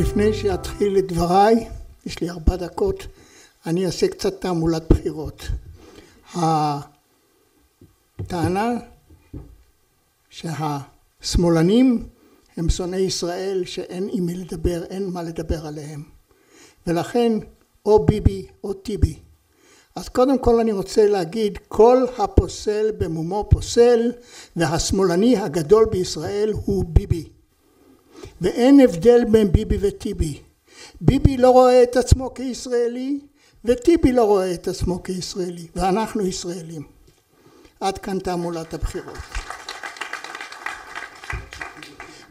לפני שאתחיל את דבריי, יש לי ארבע דקות, אני אעשה קצת תעמולת בחירות. הטענה שהשמאלנים הם שונאי ישראל שאין עם מי לדבר, אין מה לדבר עליהם. ולכן או ביבי או טיבי. אז קודם כל אני רוצה להגיד כל הפוסל במומו פוסל והשמאלני הגדול בישראל הוא ביבי. ואין הבדל בין ביבי וטיבי. ביבי לא רואה את עצמו כישראלי וטיבי לא רואה את עצמו כישראלי ואנחנו ישראלים. עד כאן תעמולת הבחירות.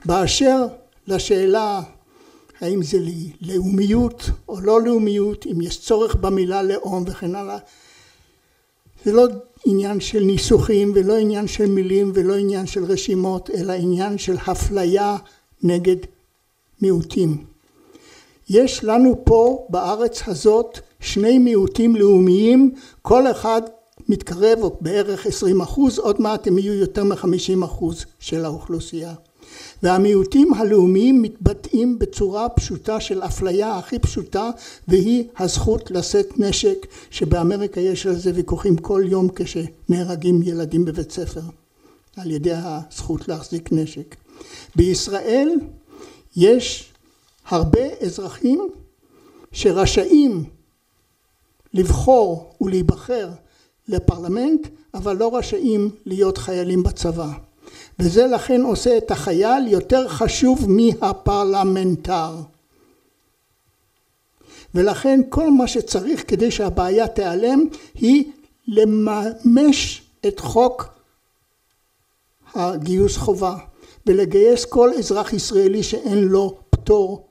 באשר לשאלה האם זה לאומיות או לא לאומיות, אם יש צורך במילה לאום וכן הלאה, זה לא עניין של ניסוחים ולא עניין של מילים ולא עניין של רשימות, אלא עניין של אפליה נגד מיעוטים. יש לנו פה בארץ הזאת שני מיעוטים לאומיים, כל אחד מתקרב בערך 20 אחוז, עוד מעט הם יהיו יותר מ-50 אחוז של האוכלוסייה. והמיעוטים הלאומיים מתבטאים בצורה פשוטה של אפליה הכי פשוטה והיא הזכות לשאת נשק שבאמריקה יש על זה ויכוחים כל יום כשנהרגים ילדים בבית ספר על ידי הזכות להחזיק נשק. בישראל יש הרבה אזרחים שרשאים לבחור ולהיבחר לפרלמנט אבל לא רשאים להיות חיילים בצבא. וזה לכן עושה את החייל יותר חשוב מהפרלמנטר. ולכן כל מה שצריך כדי שהבעיה תיעלם היא לממש את חוק הגיוס חובה ולגייס כל אזרח ישראלי שאין לו פטור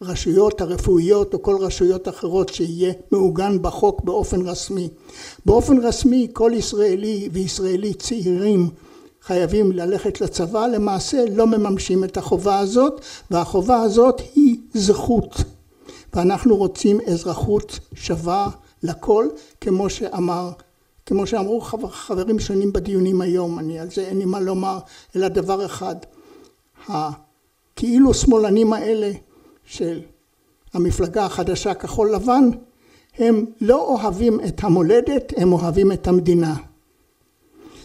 מהרשויות הרפואיות או כל רשויות אחרות שיהיה מעוגן בחוק באופן רשמי. באופן רשמי כל ישראלי וישראלי צעירים חייבים ללכת לצבא למעשה לא מממשים את החובה הזאת והחובה הזאת היא זכות ואנחנו רוצים אזרחות שווה לכל כמו שאמר כמו שאמרו חברים שונים בדיונים היום אני על זה אין לי מה לומר אלא דבר אחד הכאילו שמאלנים האלה של המפלגה החדשה כחול לבן הם לא אוהבים את המולדת הם אוהבים את המדינה.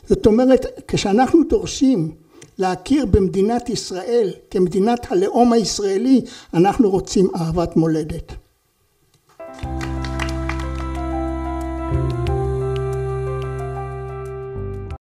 זאת אומרת כשאנחנו דורשים להכיר במדינת ישראל כמדינת הלאום הישראלי אנחנו רוצים אהבת מולדת